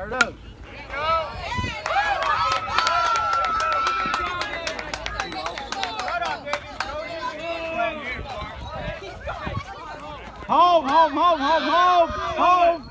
There it is. Home, home, home, home, home. home.